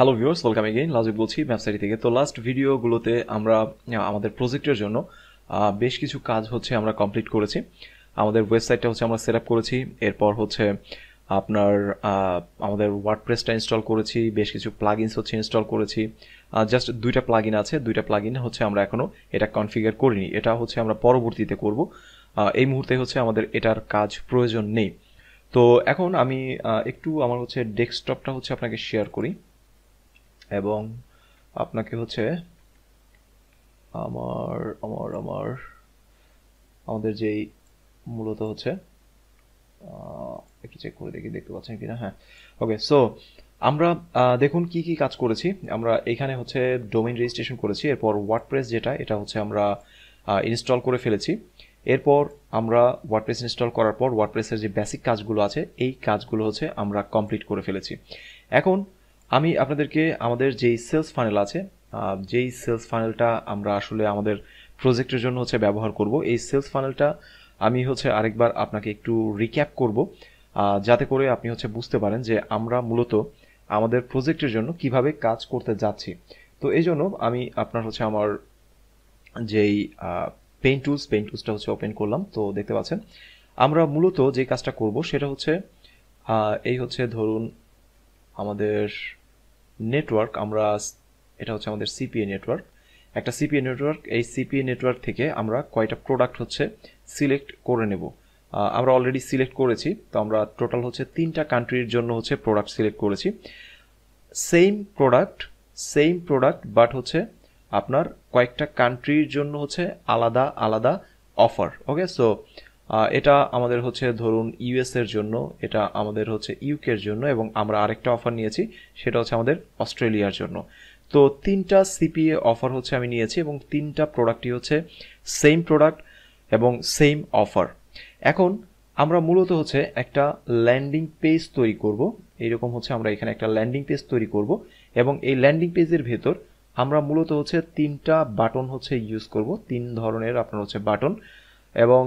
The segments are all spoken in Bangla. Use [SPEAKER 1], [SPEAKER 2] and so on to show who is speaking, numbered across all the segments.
[SPEAKER 1] হ্যালো ভিউয়ার্স ওয়েলকাম এগেইন লাজুক বলছি ম্যাপসাইট থেকে। তো লাস্ট ভিডিওগুলোতে আমরা আমাদের প্রজেক্টের জন্য বেশ কিছু কাজ হচ্ছে আমরা কমপ্লিট করেছি। আমাদের ওয়েবসাইটটা হচ্ছে আমরা সেট করেছি। এরপর হচ্ছে, আপনার আমাদের ওয়ার্ডপ্রেসটা ইনস্টল করেছি। বেশ কিছু প্লাগইনস হচ্ছে ইনস্টল করেছি। জাস্ট দুইটা প্লাগইন আছে। দুইটা প্লাগইন হচ্ছে আমরা এখনও এটা কনফিগার করিনি। এটা হচ্ছে আমরা পরবর্তীতে করব। এই মুহূর্তে হচ্ছে আমাদের এটার কাজ প্রয়োজন নেই। তো এখন আমি একটু আমার হচ্ছে ডেস্কটপটা হচ্ছে আপনাকে শেয়ার করি। এবং আপনাকে হচ্ছে আমার আমার আমার, আমাদের যেই মূলত হচ্ছে একটু চেক করে দেখি, দেখতে পাচ্ছেন কিনা? হ্যাঁ। ওকে সো আমরা দেখুন কি কি কাজ করেছি। আমরা এখানে হচ্ছে ডোমেইন রেজিস্ট্রেশন করেছি। এরপর ওয়ার্ডপ্রেস যেটা, এটা হচ্ছে আমরা ইনস্টল করে ফেলেছি। এরপর আমরা ওয়ার্ডপ্রেস ইনস্টল করার পর ওয়ার্ডপ্রেসের যে বেসিক কাজগুলো আছে, এই কাজগুলো হচ্ছে আমরা কমপ্লিট করে ফেলেছি। এখন আমি আপনাদেরকে আমাদের যেই সেলস ফানেল আছে যেই সেলস ফানেলটা আমরা আসলে আমাদের প্রজেক্টের জন্য হচ্ছে ব্যবহার করব, এই সেলস ফানেলটা আমি হচ্ছে আরেকবার আপনাকে একটু রিক্যাপ করব যাতে করে আপনি হচ্ছে বুঝতে পারেন যে আমরা মূলত আমাদের প্রজেক্টের জন্য কীভাবে কাজ করতে যাচ্ছি। তো এই জন্য আমি আপনার হচ্ছে আমার যেই পেইন টুলস পেইন টুলসটা হচ্ছে ওপেন করলাম। তো দেখতে পাচ্ছেন, আমরা মূলত যে কাজটা করব সেটা হচ্ছে এই হচ্ছে ধরুন আমাদের নেটওয়ার্ক আমরা এটা হচ্ছে আমাদের সিপিএ নেটওয়ার্ক একটা সিপিএ নেটওয়ার্ক এই সিপিএ নেটওয়ার্ক থেকে আমরা কয়টা প্রোডাক্ট হচ্ছে সিলেক্ট করে নেব। আমরা অলরেডি সিলেক্ট করেছি, তো আমরা টোটাল হচ্ছে তিনটা কান্ট্রির জন্য হচ্ছে প্রোডাক্ট সিলেক্ট করেছি। Same product same product but হচ্ছে আপনার কয়েকটা কান্ট্রির জন্য হচ্ছে আলাদা আলাদা অফার ওকে সো এটা আমাদের হচ্ছে ধরুন ইউএস এর জন্য, এটা আমাদের হচ্ছে ইউকের জন্য, এবং আমরা আরেকটা অফার নিয়েছি, সেটা হচ্ছে আমাদের অস্ট্রেলিয়ার জন্য। তো তিনটা সিপিএ অফার হচ্ছে আমি নিয়েছি, এবং তিনটা প্রোডাক্টই হচ্ছে সেম প্রোডাক্ট এবং সেম অফার এখন আমরা মূলত হচ্ছে একটা ল্যান্ডিং পেজ তৈরি করব, এইরকম হচ্ছে আমরা এখানে একটা ল্যান্ডিং পেজ তৈরি করব, এবং এই ল্যান্ডিং পেজের ভেতর আমরা মূলত হচ্ছে তিনটা বাটন হচ্ছে ইউজ করব, তিন ধরনের আপনার হচ্ছে বাটন এবং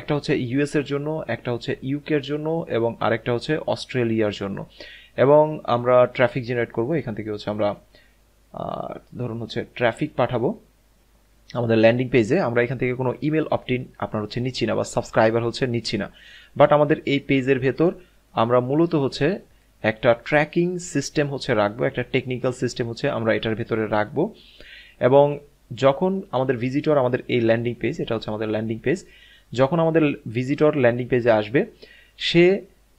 [SPEAKER 1] একটা হচ্ছে ইউএস এর জন্য, একটা হচ্ছে ইউকের জন্য, এবং আরেকটা হচ্ছে অস্ট্রেলিয়ার জন্য। এবং আমরা ট্রাফিক জেনারেট করব, এখান থেকে হচ্ছে আমরা ধরুন হচ্ছে ট্রাফিক পাঠাবো আমাদের ল্যান্ডিং পেজে। আমরা এখান থেকে কোনো ইমেল অপটিন আপনার হচ্ছে নিচ্ছি না বা সাবস্ক্রাইবার হচ্ছে নিচ্ছি না। বাট আমাদের এই পেজের ভেতর আমরা মূলত হচ্ছে একটা ট্র্যাকিং সিস্টেম হচ্ছে রাখব, একটা টেকনিক্যাল সিস্টেম হচ্ছে আমরা এটার ভেতরে রাখব। এবং যখন আমাদের ভিজিটর আমাদের এই ল্যান্ডিং পেজ এটা হচ্ছে আমাদের ল্যান্ডিং পেজ যখন আমাদের ভিজিটর ল্যান্ডিং পেজে আসবে, সে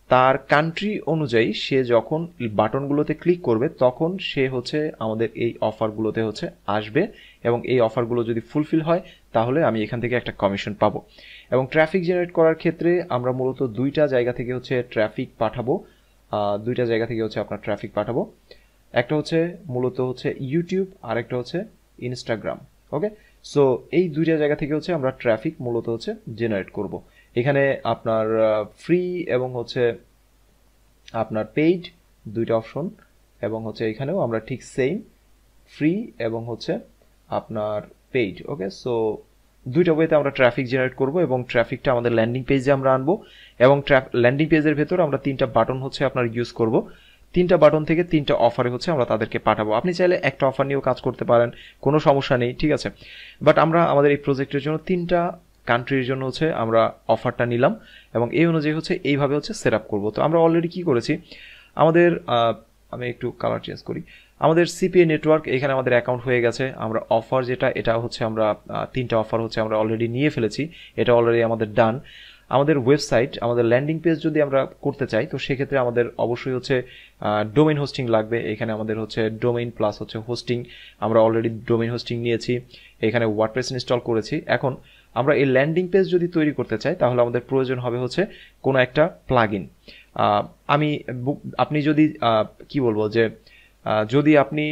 [SPEAKER 1] তার কান্ট্রি অনুযায়ী সে যখন বাটনগুলোতে ক্লিক করবে, তখন সে হচ্ছে আমাদের এই অফারগুলোতে হচ্ছে আসবে এবং এই অফারগুলো যদি ফুলফিল হয়, তাহলে আমি এখান থেকে একটা কমিশন পাবো। এবং ট্রাফিক জেনারেট করার ক্ষেত্রে আমরা মূলত দুইটা জায়গা থেকে হচ্ছে ট্রাফিক পাঠাবো। দুইটা জায়গা থেকে হচ্ছে আপনার ট্রাফিক পাঠাবো। একটা হচ্ছে মূলত হচ্ছে ইউটিউব আর একটা হচ্ছে ইনস্টাগ্রাম ওকে সো এই দুইটা জায়গা থেকে হচ্ছে আমরা ট্রাফিক মূলত হচ্ছে জেনারেট করব। এখানে আপনার ফ্রি এবং হচ্ছে আপনার পেইড দুইটা অপশন এবং হচ্ছে এখানেও আমরা ঠিক সেম ফ্রি এবং হচ্ছে আপনার পেইড ওকে সো দুইটা ওয়েতে আমরা ট্রাফিক জেনারেট করব এবং ট্রাফিকটা আমাদের ল্যান্ডিং পেজে আমরা আনব, এবং ল্যান্ডিং পেজের ভেতর আমরা তিনটা বাটন হচ্ছে আপনার ইউজ করব। তিনটা বাটন থেকে তিনটা অফারে হচ্ছে আমরা তাদেরকে পাঠাবো। আপনি চাইলে একটা অফার নিয়েও কাজ করতে পারেন, কোনো সমস্যা নেই, ঠিক আছে? বাট আমরা আমাদের এই প্রজেক্টের জন্য তিনটা কান্ট্রির জন্য হচ্ছে আমরা অফারটা নিলাম এবং এই অনুযায়ী হচ্ছে এইভাবে হচ্ছে সেট আপ করব। তো আমরা অলরেডি কি করেছি? আমাদের আমি একটু কালার চেঞ্জ করি। আমাদের সিপিএ নেটওয়ার্ক এখানে আমাদের অ্যাকাউন্ট হয়ে গেছে। আমরা অফার যেটা, এটা হচ্ছে আমরা তিনটা অফার হচ্ছে আমরা অলরেডি নিয়ে ফেলেছি। এটা অলরেডি আমাদের ডান আমাদের ওয়েবসাইট আমাদের ল্যান্ডিং পেজ যদি আমরা করতে চাই, তো সেক্ষেত্রে আমাদের অবশ্যই হচ্ছে ডোমেইন হোস্টিং লাগবে। এখানে আমাদের হচ্ছে ডোমেইন প্লাস হচ্ছে হোস্টিং আমরা অলরেডি ডোমেইন হোস্টিং নিয়েছি। এখানে ওয়ার্ডপ্রেস ইনস্টল করেছি। এখন আমরা এই ল্যান্ডিং পেজ যদি তৈরি করতে চাই, তাহলে আমাদের প্রয়োজন হবে হচ্ছে কোনো একটা প্লাগ আমি আপনি যদি কি বলব যে যদি আপনি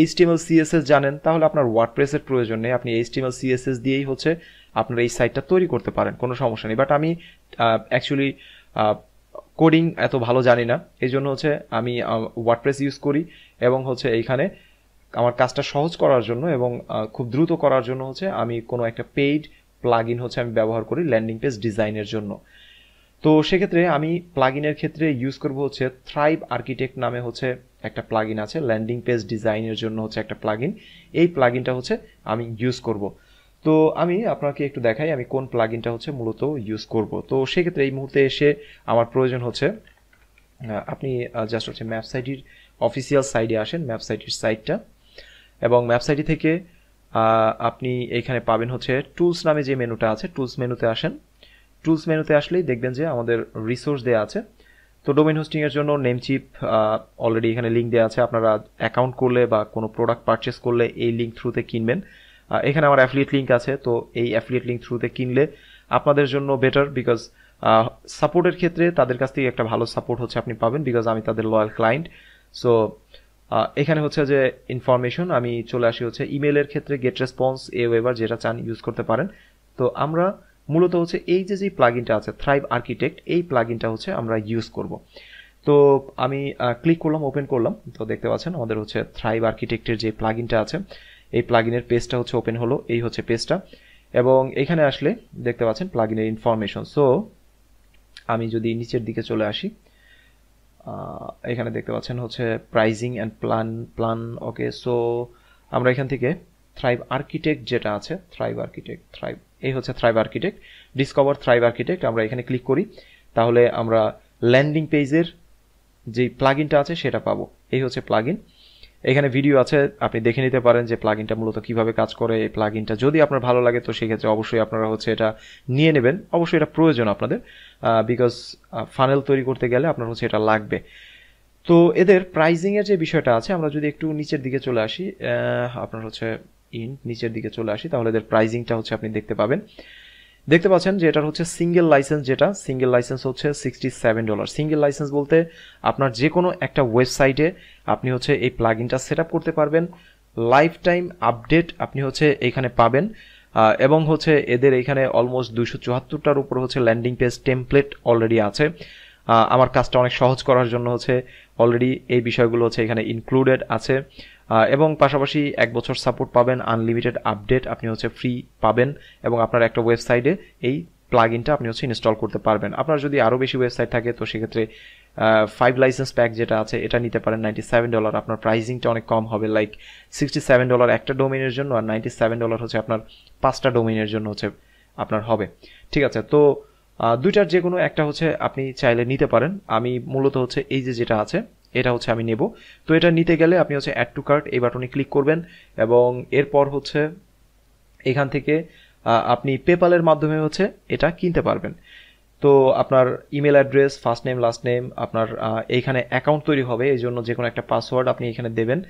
[SPEAKER 1] এইচটিএমএল সিএসএস জানেন, তাহলে আপনার ওয়ার্ডপ্রেসের প্রয়োজন নেই। আপনি এইচটিএমএল সিএসএস দিয়েই হচ্ছে আপনার এই সাইটটা তৈরি করতে পারেন, কোনো সমস্যা নেই। বাট আমি অ্যাকচুয়ালি কোডিং এত ভালো জানি না। এই জন্য হচ্ছে আমি ওয়ার্ডপ্রেস ইউজ করি এবং হচ্ছে এইখানে আমার কাজটা সহজ করার জন্য এবং খুব দ্রুত করার জন্য হচ্ছে আমি কোনো একটা পেইড প্লাগ হচ্ছে আমি ব্যবহার করি ল্যান্ডিং পেজ ডিজাইনের জন্য। তো সেক্ষেত্রে আমি প্লাগইনের ক্ষেত্রে ইউজ করব হচ্ছে থ্রাইভ আর্কিটেক্ট নামে হচ্ছে একটা প্লাগিন আছে ল্যান্ডিং পেজ ডিজাইনের জন্য হচ্ছে একটা প্লাগিন এই প্লাগিনটা হচ্ছে আমি ইউজ করব। তো আমি আপনাকে একটু দেখাই আমি কোন প্লাগিনটা হচ্ছে মূলত ইউজ করব। তো সেক্ষেত্রে এই মুহূর্তে এসে আমার প্রয়োজন হচ্ছে আপনি জাস্ট হচ্ছে ম্যাপ সাইটির অফিসিয়াল সাইডে আসেন ম্যাপ সাইটির সাইটটা এবং ম্যাপ সাইটি থেকে আপনি এখানে পাবেন হচ্ছে টুলস নামে যে মেনুটা আছে টুলস মেনুতে আসেন। টুলস মেনুতে আসলেই দেখবেন যে আমাদের রিসোর্স দেওয়া আছে। তো ডোমেন হোস্টিংয়ের জন্য নেমচিপ অলরেডি এখানে লিঙ্ক দেওয়া আছে। আপনারা অ্যাকাউন্ট করলে বা কোনো প্রোডাক্ট পারচেস করলে এই লিঙ্ক থ্রুতে কিনবেন। এখানে আমার অ্যাফিলিয়েট লিঙ্ক আছে, তো এই অ্যাফিলিয়েট লিঙ্ক থ্রুতে কিনলে আপনাদের জন্য বেটার বিকজ সাপোর্টের ক্ষেত্রে তাদের কাছ থেকে একটা ভালো সাপোর্ট হচ্ছে আপনি পাবেন বিকজ আমি তাদের লয়াল ক্লায়েন্ট সো এখানে হচ্ছে যে ইনফরমেশন আমি চলে আসি হচ্ছে ইমেলের ক্ষেত্রে গেট রেসপন্স এ ওয়েবার যেটা চান ইউজ করতে পারেন। তো আমরা মূলত হচ্ছে এই যে যে প্লাগিনটা আছে থ্রাইভ আর্কিটেক্ট এই প্লাগিনটা হচ্ছে আমরা ইউজ করব। তো আমি ক্লিক করলাম ওপেন করলাম। তো দেখতে পাচ্ছেন আমাদের হচ্ছে থ্রাইভ আর্কিটেক্টের যে প্লাগিনটা আছে, এই প্লাগিনের পেজটা হচ্ছে ওপেন হলো, এই হচ্ছে পেজটা এবং এখানে আসলে দেখতে পাচ্ছেন প্লাগিনের ইনফরমেশন সো আমি যদি নিচের দিকে চলে আসি এখানে দেখতে পাচ্ছেন হচ্ছে pricing and plan plan okay so আমরা এখান থেকে থ্রাইভ আর্কিটেক্ট যেটা আছে থ্রাইভ আর্কিটেক্ট থ্রাইভ এই হচ্ছে Thrive Architect discover Thrive Architect আমরা এখানে ক্লিক করি। তাহলে আমরা ল্যান্ডিং পেজের যে প্লাগিনটা আছে সেটা পাবো। এই হচ্ছে প্লাগিন এখানে ভিডিও আছে, আপনি দেখে নিতে পারেন যে প্লাগিনটা মূলত কীভাবে কাজ করে। এই প্লাগিনটা যদি আপনার ভালো লাগে তো সেক্ষেত্রে অবশ্যই আপনারা হচ্ছে এটা নিয়ে নেবেন। অবশ্যই এটা প্রয়োজন আপনাদের বিকজ ফানেল তৈরি করতে গেলে আপনার হচ্ছে এটা লাগবে। তো এদের প্রাইজিংয়ের যে বিষয়টা আছে, আমরা যদি একটু নিচের দিকে চলে আসি আপনার হচ্ছে ইন নিচের দিকে চলে আসি, তাহলে এদের প্রাইজিংটা হচ্ছে আপনি দেখতে পাবেন। দেখতে পাচ্ছেন যে এটার হচ্ছে সিঙ্গেল লাইসেন্স যেটা সিঙ্গেল লাইসেন্স হচ্ছে sixty seven dollar single license বলতে আপনার যে কোনো একটা ওয়েবসাইটে আপনি হচ্ছে এই প্লাগিনটা সেট আপ করতে পারবেন। লাইফ টাইম আপডেট আপনি হচ্ছে এখানে পাবেন এবং হচ্ছে এদের এখানে অলমোস্ট দুইশো চুয়াত্তরটার উপর হচ্ছে ল্যান্ডিং পেজ টেমপ্লেট অলরেডি আছে। আমার কাজটা অনেক সহজ করার জন্য হচ্ছে অলরেডি এই বিষয়গুলো হচ্ছে এখানে ইনক্লুডেড আছে। এবং পাশাপাশি এক বছর সাপোর্ট পাবেন আনলিমিটেড আপডেট আপনি হচ্ছে ফ্রি পাবেন এবং আপনার একটা ওয়েবসাইটে এই প্লাগিনটা আপনি হচ্ছে ইনস্টল করতে পারবেন। আপনার যদি আরও বেশি ওয়েবসাইট থাকে, তো সেক্ষেত্রে ফাইভ লাইসেন্স প্যাক যেটা আছে, এটা নিতে পারেন নাইনটি সেভেন ডলার আপনার প্রাইসিংটা অনেক কম হবে লাইক সিক্সটি সেভেন ডলার একটা ডোমিনের জন্য আর নাইনটি সেভেন ডলার হচ্ছে আপনার পাঁচটা ডোমিনের জন্য হচ্ছে আপনার হবে। ঠিক আছে, তো দুইটার যে কোনো একটা হচ্ছে আপনি চাইলে নিতে পারেন। আমি মূলত হচ্ছে এই যে যেটা আছে এটা হচ্ছে আমি নেব। তো এটা নিতে গেলে আপনি হচ্ছে অ্যাড টু কার্ট এই বাটনে ক্লিক করবেন এবং এরপর হচ্ছে এখান থেকে আপনি পেপালের মাধ্যমে হচ্ছে এটা কিনতে পারবেন। তো আপনার email address first name last name আপনার এইখানে অ্যাকাউন্ট তৈরি হবে, এই জন্য যে কোনো একটা পাসওয়ার্ড আপনি এখানে দেবেন।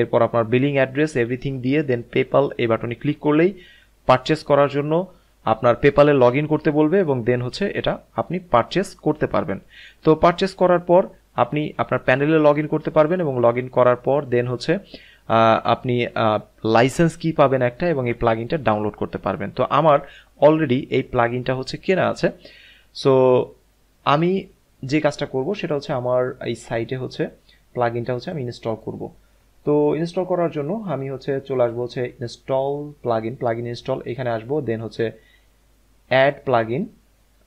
[SPEAKER 1] এরপর আপনার বিলিং অ্যাড্রেস এভরিথিং দিয়ে দেন পেপাল এই বাটনে ক্লিক করলেই পারচেস করার জন্য আপনার পেপালে লগ করতে বলবে এবং দেন হচ্ছে এটা আপনি পারচেস করতে পারবেন। তো পারচেস করার পর আপনি আপনার প্যানেলে লগ ইন করতে পারবেন এবং লগ ইন করার পর দেন হচ্ছে আপনি লাইসেন্স কি পাবেন একটা এবং এই প্লাগিনটা ডাউনলোড করতে পারবেন। তো আমার অলরেডি এই প্লাগিনটা হচ্ছে কেনা আছে। সো আমি যে কাজটা করব সেটা হচ্ছে আমার এই সাইটে হচ্ছে প্লাগিনটা হচ্ছে আমি ইনস্টল করব। তো ইনস্টল করার জন্য আমি হচ্ছে চলে আসব হচ্ছে ইনস্টল প্লাগিন প্লাগিন ইনস্টল এখানে আসব দেন হচ্ছে অ্যাড প্লাগিন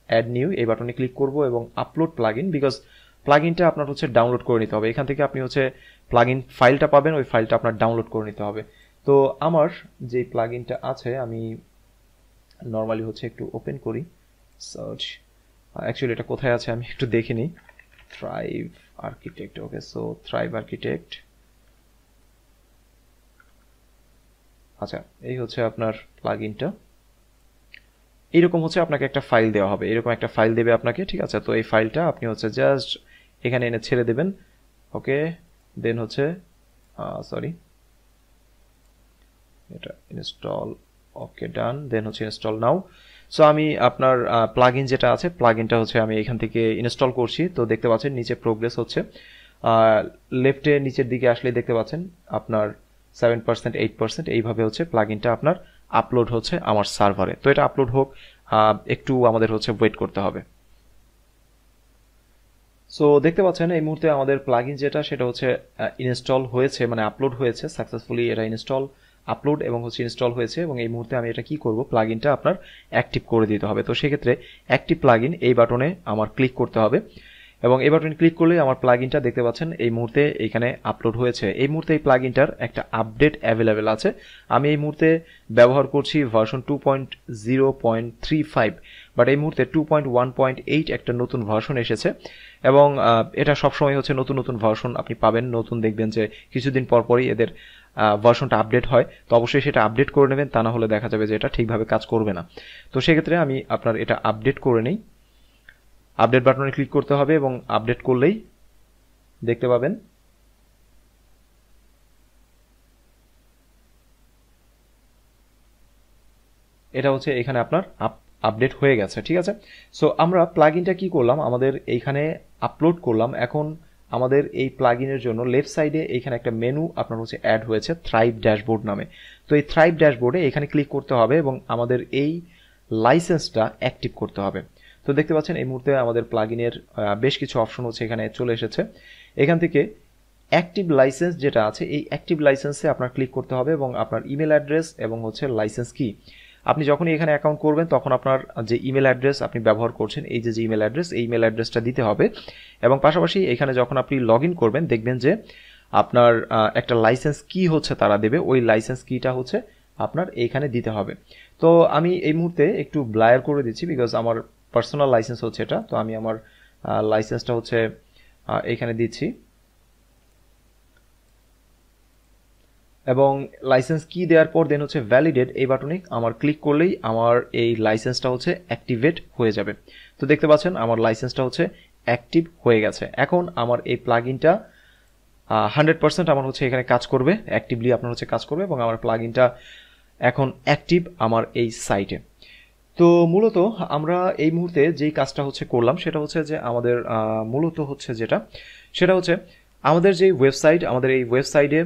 [SPEAKER 1] অ্যাড নিউ এই বাটনে ক্লিক করব এবং আপলোড প্লাগিন বিকজ প্লাগিনটা আপনার হচ্ছে ডাউনলোড করে নিতে হবে। এখান থেকে আপনি হচ্ছে প্লাগিন ফাইলটা পাবেন, ওই ফাইলটা আপনার ডাউনলোড করে নিতে হবে। তো আমার যে প্লাগিনটা আছে, আমি নর্মালি হচ্ছে একটু ওপেন করি সার্চ অ্যাকচুয়ালি এটা কোথায় আছে আমি একটু দেখে নিই। Thrive Architect okay so Thrive Architect আচ্ছা এই হচ্ছে আপনার প্লাগিনটা এইরকম হচ্ছে আপনাকে একটা ফাইল দেওয়া হবে। এরকম একটা ফাইল দেবে আপনাকে, ঠিক আছে? তো এই ফাইলটা আপনি হচ্ছে জাস্ট এখানে এনে ছেড়ে দেবেন। ওকে? দেন হচ্ছে সরি এটা ইনস্টল ওকে ডান দেন হচ্ছে ইনস্টল নাও সো আমি আপনার প্লাগ যেটা আছে প্লাগ হচ্ছে আমি এখান থেকে ইনস্টল করছি। তো দেখতে পাচ্ছেন, নিচে প্রোগ্রেস হচ্ছে। লেফটে নিচের দিকে আসলে দেখতে পাচ্ছেন, আপনার সেভেন পার্সেন্ট এইট পার্সেন্ট এইভাবে হচ্ছে প্লাগ আপনার আপলোড হচ্ছে আমার সার্ভারে তো এটা আপলোড হোক একটু আমাদের হচ্ছে ওয়েট করতে হবে। সো দেখতে পাচ্ছেন, এই মুহূর্তে আমাদের প্লাগ যেটা, সেটা হচ্ছে ইনস্টল হয়েছে মানে আপলোড হয়েছে সাকসেসফুলি এটা ইনস্টল আপলোড এবং হচ্ছে ইনস্টল হয়েছে, এবং এই মুহূর্তে আমি এটা কি করব প্লাগ আপনার অ্যাক্টিভ করে দিতে হবে। তো সেক্ষেত্রে অ্যাক্টিভ প্লাগ এই বাটনে আমার ক্লিক করতে হবে, এবং এই বাটনে ক্লিক করলেই আমার প্লাগইনটা দেখতে পাচ্ছেন, এই মুহূর্তে এখানে আপলোড হয়েছে। এই মুহূর্তে এই প্লাগইনটার একটা আপডেট অ্যাভেলেবেল আছে। আমি এই মুহূর্তে ব্যবহার করছি version two point zero point three five but এই মুহূর্তে two point one point eight একটা নতুন ভার্সন এসেছে এবং এটা সবসময় হচ্ছে নতুন নতুন ভার্সন আপনি পাবেন, নতুন দেখবেন যে কিছুদিন পর পরই এদের ভার্সনটা আপডেট হয়। তো অবশ্যই সেটা আপডেট করে নেবেন, তা না হলে দেখা যাবে যে এটা ঠিকভাবে কাজ করবে না। তো সেক্ষেত্রে আমি আপনার এটা আপডেট করে নেই। আপডেট বাটনে ক্লিক করতে হবে এবং আপডেট করলেই দেখতে পাবেন। এটা হচ্ছে এখানে আপনার আপডেট হয়ে গেছে, ঠিক আছে? সো আমরা প্লাগইনটা কি করলাম? আমাদের এইখানে আপলোড করলাম। এখন আমাদের এই প্লাগইনের জন্য লেফট সাইডে এখানে একটা মেনু আপনার হচ্ছে অ্যাড হয়েছে থ্রাইভ ড্যাশবোর্ড নামে। তো এই থ্রাইভ ড্যাশবোর্ডে এখানে ক্লিক করতে হবে এবং আমাদের এই লাইসেন্সটা অ্যাক্টিভ করতে হবে। তো দেখতে পাচ্ছেন, এই মুহূর্তে আমাদের প্লাগইনের বেশ কিছু অপশন হচ্ছে এখানে চলে এসেছে। এখান থেকে অ্যাক্টিভ লাইসেন্স যেটা আছে, এই অ্যাক্টিভ লাইসেন্সে আপনার ক্লিক করতে হবে এবং আপনার ইমেল অ্যাড্রেস এবং হচ্ছে লাইসেন্স কি আপনি যখনই এখানে অ্যাকাউন্ট করবেন, তখন আপনার যে ইমেল অ্যাড্রেস আপনি ব্যবহার করছেন, এই যে যে ইমেল অ্যাড্রেস এই ইমেল অ্যাড্রেসটা দিতে হবে। এবং পাশাপাশি এখানে যখন আপনি লগ করবেন, দেখবেন যে আপনার একটা লাইসেন্স কি হচ্ছে তারা দেবে। ওই লাইসেন্স কিটা হচ্ছে আপনার এইখানে দিতে হবে। তো আমি এই মুহূর্তে একটু ব্লায়ার করে দিচ্ছি বিকজ আমার পার্সোনাল লাইসেন্স হচ্ছে এটা। তো আমি আমার লাইসেন্সটা হচ্ছে এখানে দিচ্ছি। এবং লাইসেন্স কি দেওয়ার পর দেন হচ্ছে ভ্যালিডেট এই বাটনে আমার ক্লিক করলেই আমার এই লাইসেন্সটা হচ্ছে অ্যাক্টিভেট হয়ে যাবে। তো দেখতে পাচ্ছেন আমার লাইসেন্সটা হচ্ছে অ্যাক্টিভ হয়ে গেছে। এখন আমার এই প্লাগ ইনটা হান্ড্রেড পার্সেন্ট আমার হচ্ছে এখানে কাজ করবে অ্যাক্টিভলি আপনার হচ্ছে কাজ করবে এবং আমার প্লাগ ইনটা এখন অ্যাক্টিভ আমার এই সাইটে তো মূলত আমরা এই মুহূর্তে যেই কাজটা হচ্ছে করলাম সেটা হচ্ছে যে আমাদের মূলত হচ্ছে যেটা, সেটা হচ্ছে আমাদের যে ওয়েবসাইট আমাদের এই ওয়েবসাইটে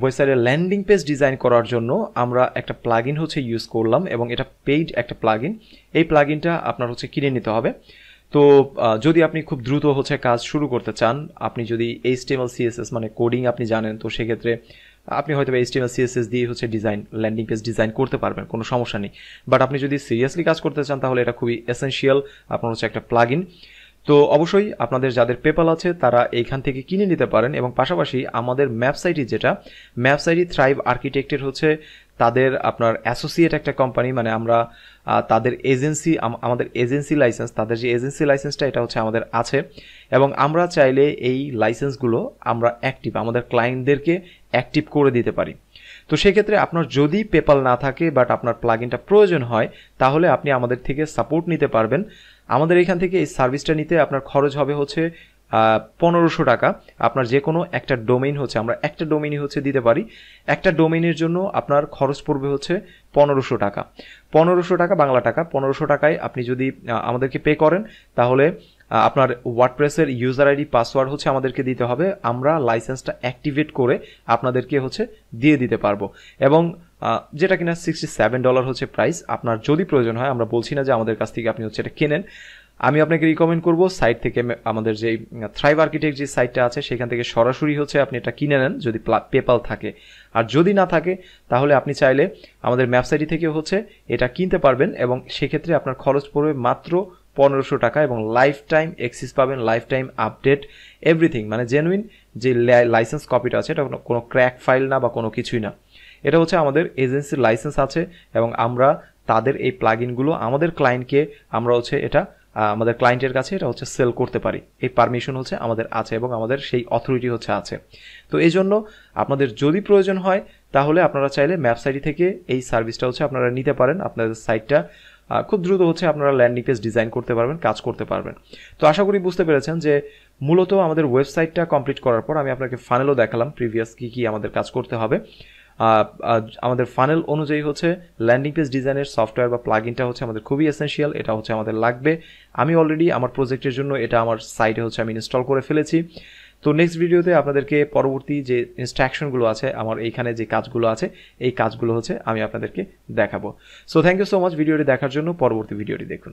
[SPEAKER 1] ওয়েবসাইটের ল্যান্ডিং পেজ ডিজাইন করার জন্য আমরা একটা প্লাগইন হচ্ছে ইউজ করলাম এবং এটা পেইড একটা প্লাগইন এই প্লাগইনটা আপনার হচ্ছে কিনে নিতে হবে। তো যদি আপনি খুব দ্রুত হচ্ছে কাজ শুরু করতে চান, আপনি যদি এইচটিএমএল সিএসএস মানে কোডিং আপনি জানেন, তো সেক্ষেত্রে আপনি হয়তো এইচটিএমএল সিএসএস দিয়ে হচ্ছে ডিজাইন ল্যান্ডিং পেজ ডিজাইন করতে পারবেন, কোনো সমস্যা নেই। বাট আপনি যদি সিরিয়াসলি কাজ করতে চান, তাহলে এটা খুবই এসেন্সিয়াল আপনার হচ্ছে একটা প্লাগইন তো অবশ্যই আপনাদের যাদের পেপাল আছে, তারা এইখান থেকে কিনে নিতে পারেন এবং পাশাপাশি আমাদের ম্যাপসাইটি যেটা ম্যাপসাইটি থ্রাইভ আর্কিটেক্টের হচ্ছে তাদের আপনার অ্যাসোসিয়েট একটা কোম্পানি মানে আমরা তাদের এজেন্সি আমাদের এজেন্সি লাইসেন্স তাদের যে এজেন্সি লাইসেন্সটা এটা হচ্ছে আমাদের আছে। এবং আমরা চাইলে এই লাইসেন্সগুলো আমরা অ্যাক্টিভ আমাদের ক্লায়েন্টদেরকে অ্যাক্টিভ করে দিতে পারি। তো সেক্ষেত্রে আপনার যদি পেপাল না থাকে বাট আপনার প্লাগিনটা প্রয়োজন হয়, তাহলে আপনি আমাদের থেকে সাপোর্ট নিতে পারবেন। আমাদের এখান থেকে এই সার্ভিসটা নিতে আপনার খরচ হবে হচ্ছে পনেরোশো টাকা। আপনার যে কোনো একটা ডোমেইন হচ্ছে, আমরা একটা ডোমেইনই হচ্ছে দিতে পারি। একটা ডোমেইনের জন্য আপনার খরচ পড়বে হচ্ছে পনেরোশো টাকা। পনেরোশো টাকা, বাংলা টাকা, পনেরোশো টাকায় আপনি যদি আমাদেরকে পে করেন, তাহলে আপনার ওয়ার্ডপ্রেসের ইউজার আইডি পাসওয়ার্ড হচ্ছে আমাদেরকে দিতে হবে। আমরা লাইসেন্সটা অ্যাক্টিভেট করে আপনাদেরকে হচ্ছে দিয়ে দিতে পারব। এবং যেটা কিনা সিক্সটি সেভেন ডলার হচ্ছে প্রাইস আপনার যদি প্রয়োজন হয়, আমরা বলছি না যে আমাদের কাছ থেকে আপনি হচ্ছে এটা কেনেন। আমি আপনাকে রিকমেন্ড করব সাইট থেকে আমাদের যে থ্রাইভ আর্কিটেক্ট যে সাইটটা আছে, সেখান থেকে সরাসরি হচ্ছে আপনি এটা কিনে নেন, যদি পেপাল থাকে। আর যদি না থাকে, তাহলে আপনি চাইলে আমাদের ম্যাপসাইটি থেকে হচ্ছে এটা কিনতে পারবেন এবং সেক্ষেত্রে আপনার খরচ পড়বে মাত্র পনেরোশো টাকা এবং লাইফ টাইম এক্সিস পাবেন লাইফ টাইম আপডেট এভরিথিং মানে জেনুইন যে লাইসেন্স কপিটা আছে, এটা কোনো ক্র্যাক ফাইল না বা কোনো কিছুই না। এটা হচ্ছে আমাদের এজেন্সির লাইসেন্স আছে এবং আমরা তাদের এই প্লাগইনগুলো আমাদের ক্লায়েন্টকে আমরা হচ্ছে এটা আমাদের ক্লায়েন্টের কাছে এটা হচ্ছে সেল করতে পারি। এই পারমিশন হচ্ছে আমাদের আছে এবং আমাদের সেই অথরিটি হচ্ছে আছে। তো এই জন্য আপনাদের যদি প্রয়োজন হয়, তাহলে আপনারা চাইলে ম্যাপসাইটি থেকে এই সার্ভিসটা হচ্ছে আপনারা নিতে পারেন। আপনাদের সাইটটা খুব দ্রুত হচ্ছে আপনারা ল্যান্ডিং পেজ ডিজাইন করতে পারবেন, কাজ করতে পারবেন। তো আশা করি বুঝতে পেরেছেন যে মূলত আমাদের ওয়েবসাইটটা কমপ্লিট করার পর আমি আপনাকে ফানেলও দেখালাম প্রিভিয়াস কী কী আমাদের কাজ করতে হবে। আমাদের ফানেল অনুযায়ী হচ্ছে ল্যান্ডিং পেজ ডিজাইনের সফটওয়্যার বা প্লাগিনটা হচ্ছে আমাদের খুবই এসেন্সিয়াল এটা হচ্ছে আমাদের লাগবে। আমি অলরেডি আমার প্রজেক্টের জন্য এটা আমার সাইটে হচ্ছে আমি ইনস্টল করে ফেলেছি। তো নেক্সট ভিডিওতে আপনাদেরকে পরবর্তী যে ইনস্ট্রাকশনগুলো আছে, আমার এইখানে যে কাজগুলো আছে, এই কাজগুলো হচ্ছে আমি আপনাদেরকে দেখাবো। So thank you so much ভিডিওটি দেখার জন্য। পরবর্তী ভিডিওটি দেখুন।